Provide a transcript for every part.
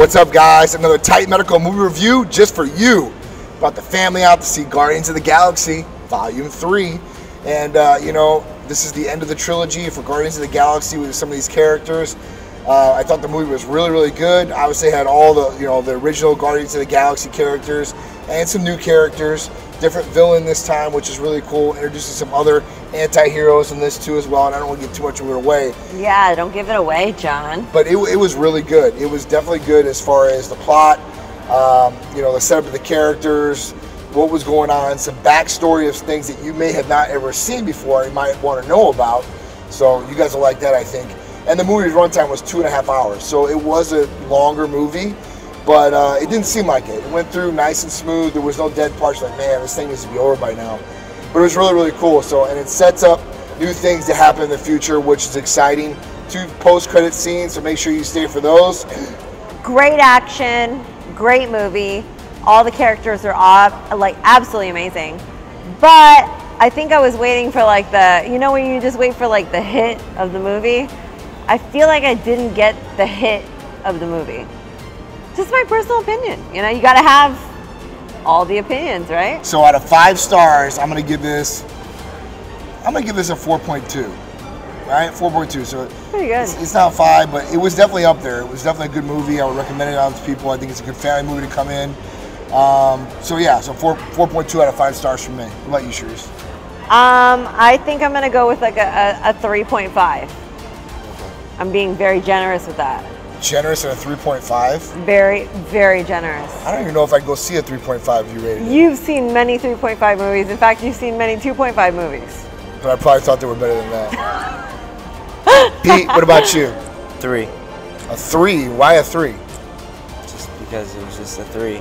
What's up, guys? Another Titan medical movie review just for you. Brought the family out to see Guardians of the Galaxy Volume 3. And, uh, you know, this is the end of the trilogy for Guardians of the Galaxy with some of these characters. Uh, I thought the movie was really, really good. Obviously, had all the, you know, the original Guardians of the Galaxy characters and some new characters. Different villain this time, which is really cool. Introducing some other anti-heroes in this too as well. And I don't want to give too much of it away. Yeah, don't give it away, John. But it, it was really good. It was definitely good as far as the plot, um, you know, the setup of the characters, what was going on, some backstory of things that you may have not ever seen before, you might want to know about. So you guys will like that, I think. And the movie's runtime was two and a half hours, so it was a longer movie, but uh, it didn't seem like it. It went through nice and smooth. There was no dead parts. Like, man, this thing needs to be over by now. But it was really, really cool. So, and it sets up new things to happen in the future, which is exciting. Two post-credit scenes, so make sure you stay for those. Great action, great movie. All the characters are all, like absolutely amazing. But I think I was waiting for like the, you know, when you just wait for like the hit of the movie. I feel like I didn't get the hit of the movie. Just my personal opinion. You know, you got to have all the opinions, right? So out of five stars, I'm gonna give this. I'm gonna give this a 4.2. Right, 4.2. So Pretty good. It's, it's not five, but it was definitely up there. It was definitely a good movie. I would recommend it out to people. I think it's a good family movie to come in. Um, so yeah, so four 4.2 out of five stars from me. What about you, Shrews? Um, I think I'm gonna go with like a, a, a 3.5. I'm being very generous with that. Generous at a 3.5. Very, very generous. I don't even know if I'd go see a 3.5 if you rated it. You've seen many 3.5 movies. In fact, you've seen many 2.5 movies. But I probably thought they were better than that. Pete, what about you? Three. A three? Why a three? Just because it was just a three,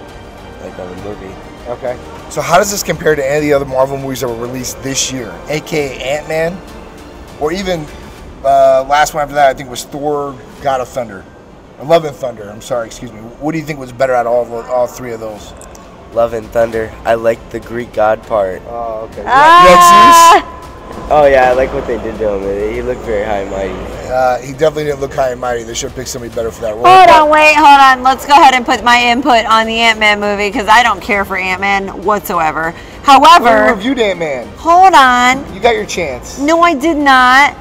like on the movie. Okay. So how does this compare to any of the other Marvel movies that were released this year, aka Ant Man, or even uh, last one after that? I think was Thor: God of Thunder, or Love and Thunder. I'm sorry, excuse me. What do you think was better out of all, all three of those? Love and Thunder. I like the Greek god part. Oh, okay. Ah! Oh yeah, I like what they did to him. He looked very high and mighty. Uh, he definitely didn't look high and mighty. They should have picked somebody better for that role. Hold on, wait, hold on. Let's go ahead and put my input on the Ant Man movie because I don't care for Ant Man whatsoever. We However, reviewed Ant Man. hold on. You got your chance. No, I did not.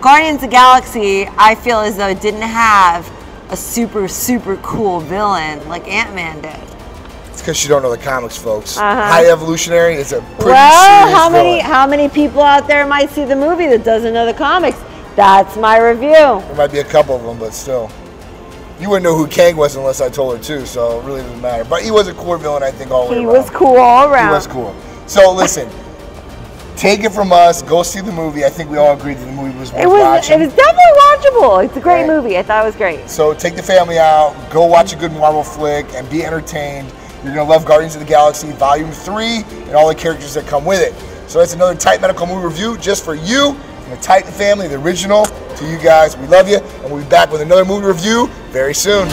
Guardians of the Galaxy, I feel as though it didn't have a super, super cool villain like Ant Man did. It's because you don't know the comics, folks. Uh-huh. High Evolutionary is a pretty well, how many villain. how many people out there might see the movie that doesn't know the comics? That's my review. There might be a couple of them, but still. You wouldn't know who Kang was unless I told her too, so it really doesn't matter. But he was a cool villain, I think, all the way He around. was cool all around. He was cool. So listen, take it from us. Go see the movie. I think we all agreed that the movie was worth It was watching. it was definitely watchable. It's a great Right. movie. I thought it was great. So take the family out, go watch a good Marvel flick, and be entertained. You're gonna love Guardians of the Galaxy Volume 3 and all the characters that come with it. So that's another Titan Medical Movie Review just for you, from the Titan family, the original, to you guys. We love you, and we'll be back with another movie review very soon.